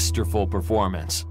masterful performance.